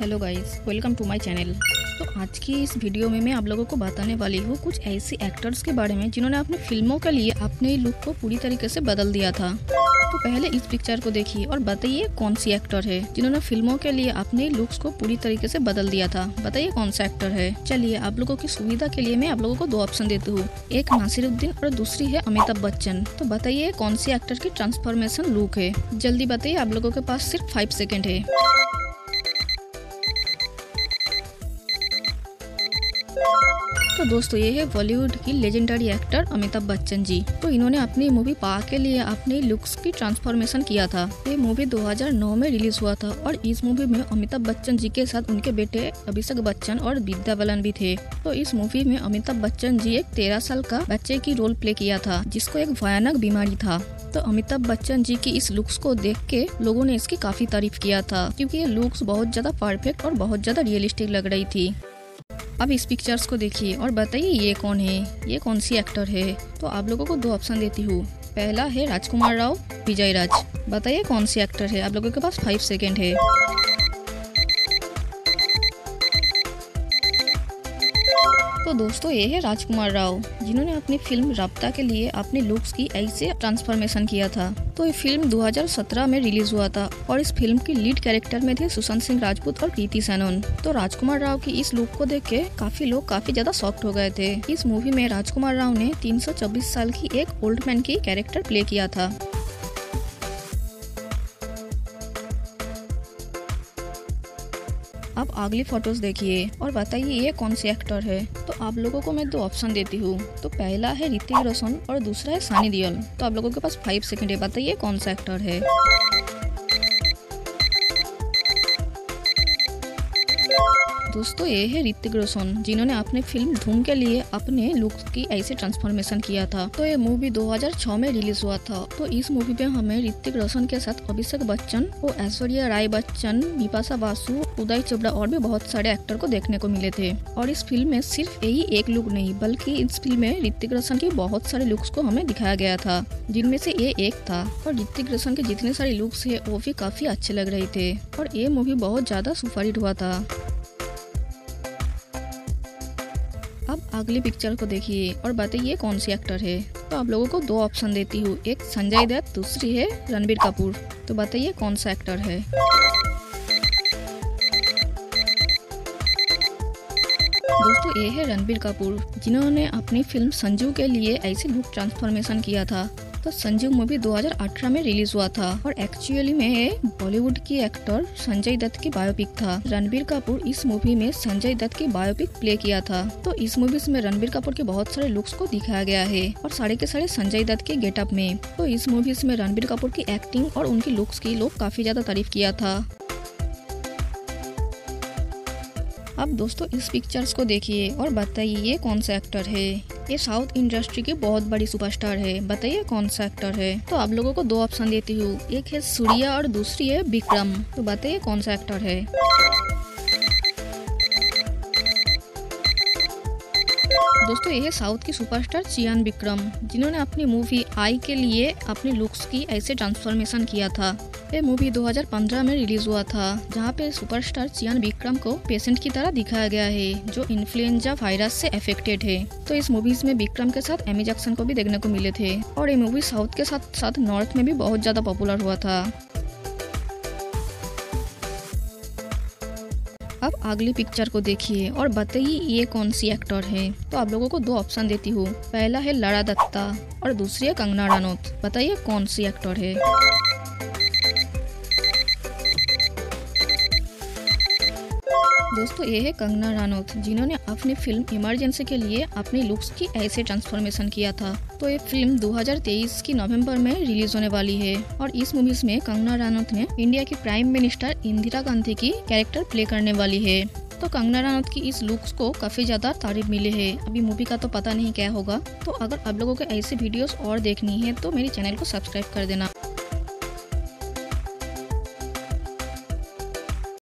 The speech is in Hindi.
Hello guys welcome to my channel तो आज की इस वीडियो में मैं आप लोगों को बताने वाली हूँ कुछ ऐसे एक्टर्स के बारे में जिन्होंने अपने फ़िल्मों के लिए अपने लुक को पूरी तरीके से बदल दिया था। तो पहले इस पिक्चर को देखिए और बताइए कौन सी एक्टर है जिन्होंने फ़िल्मों के लिए अपने लुक्स को पूरी तरीके से बदल दिया था। बताइए कौन सा एक्टर है। चलिए आप लोगों की सुविधा के लिए मैं आप लोगों को दो ऑप्शन देती हूँ। एक नासिरुद्दीन और दूसरी है अमिताभ बच्चन। तो बताइए कौन सी एक्टर की ट्रांसफॉर्मेशन लुक है। जल्दी बताइए आप लोगों के पास सिर्फ़ फाइव सेकेंड है। तो दोस्तों ये है बॉलीवुड की लेजेंडरी एक्टर अमिताभ बच्चन जी। तो इन्होंने अपनी मूवी पा के लिए अपने लुक्स की ट्रांसफॉर्मेशन किया था। ये मूवी 2009 में रिलीज़ हुआ था और इस मूवी में अमिताभ बच्चन जी के साथ उनके बेटे अभिषेक बच्चन और विद्या बालन भी थे। तो इस मूवी में अमिताभ बच्चन जी एक तेरह साल का बच्चे की रोल प्ले किया था, जिसको एक भयानक बीमारी था। तो अमिताभ बच्चन जी की इस लुक्स को देख के लोगों ने इसकी काफ़ी तारीफ़ किया था, क्योंकि ये लुक्स बहुत ज़्यादा परफेक्ट और बहुत ज़्यादा रियलिस्टिक लग रही थी। अब इस पिक्चर्स को देखिए और बताइए ये कौन है, ये कौन सी एक्टर है। तो आप लोगों को दो ऑप्शन देती हूँ। पहला है राजकुमार राव, विजय राज। बताइए कौन सी एक्टर है? आप लोगों के पास फाइव सेकेंड है। तो दोस्तों, ये है राजकुमार राव, जिन्होंने अपनी फ़िल्म राबता के लिए अपने लुक्स की ऐसे ट्रांसफॉर्मेशन किया था। तो ये फ़िल्म 2017 में रिलीज़ हुआ था और इस फ़िल्म की लीड कैरेक्टर में थे सुशांत सिंह राजपूत और प्रीति सैनन। तो राजकुमार राव की इस लुक को देख के काफ़ी लोग काफ़ी ज़्यादा सॉफ्ट हो गए थे। इस मूवी में राजकुमार राव ने 324 साल की एक ओल्ड मैन की कैरेक्टर प्ले किया था। अब अगली फ़ोटोज़ देखिए और बताइए ये कौन से एक्टर है। तो आप लोगों को मैं दो ऑप्शन देती हूँ। तो पहला है ऋतिक रोशन और दूसरा है सानी दियल। तो आप लोगों के पास फाइव सेकेंड है, बताइए कौन सा एक्टर है? दोस्तों, ये है ऋतिक रोशन, जिन्होंने अपने फ़िल्म धूम के लिए अपने लुक की ऐसे ट्रांसफॉर्मेशन किया था। तो ये मूवी 2006 में रिलीज़ हुआ था। तो इस मूवी में हमें ऋतिक रोशन के साथ अभिषेक बच्चन और ऐश्वर्या राय बच्चन बिपाशा बासु, उदय चोपड़ा और भी बहुत सारे एक्टर को देखने को मिले थे। और इस फ़िल्म में सिर्फ़ यही एक लुक नहीं, बल्कि इस फ़िल्म में ऋतिक रोशन के बहुत सारे लुक्स को हमें दिखाया गया था, जिनमें से ये एक था। और ऋतिक रोशन के जितने सारे लुक्स है, वो भी काफ़ी अच्छे लग रहे थे। और ये मूवी बहुत ज़्यादा सुपरहिट हुआ था। अगली पिक्चर को देखिए और बताइए कौन सी एक्टर है। तो आप लोगों को दो ऑप्शन देती हूँ। एक संजय दत्त, दूसरी है रणबीर कपूर। तो बताइए कौन सा एक्टर है? दोस्तों, ये है रणबीर कपूर, जिन्होंने अपनी फ़िल्म संजू के लिए ऐसे लुक ट्रांसफॉर्मेशन किया था। तो संजीव मूवी 2018 में रिलीज़ हुआ था। और एक्चुअली में बॉलीवुड की एक्टर संजय दत्त की बायोपिक था। रणबीर कपूर इस मूवी में संजय दत्त की बायोपिक प्ले किया था। तो इस मूवी में रणबीर कपूर के बहुत सारे लुक्स को दिखाया गया है और सारे के सारे संजय दत्त के गेटअप में। तो इस मूवीज़ में रणबीर कपूर की एक्टिंग और उनकी लुक्स की लोग काफ़ी ज़्यादा तारीफ़ किया था। अब दोस्तों इस पिक्चर्स को देखिए और बताइए ये कौन सा एक्टर है। ये साउथ इंडस्ट्री की बहुत बड़ी सुपरस्टार है। बताइए कौन सा एक्टर है? तो आप लोगों को दो ऑप्शन देती हूँ। एक है सूर्या और दूसरी है विक्रम। तो बताइए कौन सा एक्टर है? दोस्तों ये है साउथ की सुपरस्टार चियान विक्रम, जिन्होंने अपनी मूवी आई के लिए अपने लुक्स की ऐसे ट्रांसफॉर्मेशन किया था। ये मूवी 2015 में रिलीज़ हुआ था, जहाँ पे सुपरस्टार चियान विक्रम को पेशेंट की तरह दिखाया गया है, जो इन्फ्लुएंजा वायरस से अफेक्टेड है। तो इस मूवीज़ में विक्रम के साथ एमी जैक्सन को भी देखने को मिले थे, और ये मूवी साउथ के साथ साथ नॉर्थ में भी बहुत ज़्यादा पॉपुलर हुआ था। अब अगली पिक्चर को देखिए, और बताइए ये कौन सी एक्टर है। तो आप लोगों को दो ऑप्शन देती हूँ, पहला है लड़ा दत्ता, और दूसरी है कंगना रनौत। बताइए कौन सी एक्टर है? दोस्तों, ये है कंगना रनौत, जिन्होंने अपनी फ़िल्म इमरजेंसी के लिए अपने लुक्स की ऐसे ट्रांसफॉर्मेशन किया था। तो ये फ़िल्म 2023 की नवंबर में रिलीज़ होने वाली है। और इस मूवीज़ में कंगना रनौत ने इंडिया की प्राइम मिनिस्टर इंदिरा गांधी की कैरेक्टर प्ले करने वाली है। तो कंगना रनौत की इस लुक्स को काफ़ी ज़्यादा तारीफ़ मिली है। अभी मूवी का तो पता नहीं क्या होगा। तो अगर आप लोगों को ऐसी वीडियोस और देखनी है तो मेरे चैनल को सब्सक्राइब कर देना।